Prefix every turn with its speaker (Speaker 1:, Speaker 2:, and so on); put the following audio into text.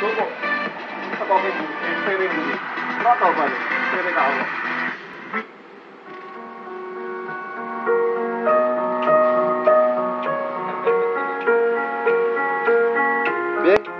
Speaker 1: တို့ပေါ့အတော်ပဲဆေးရည်တော့တော့ပါလေဆေးရည်ကောင်းတော့ဘယ်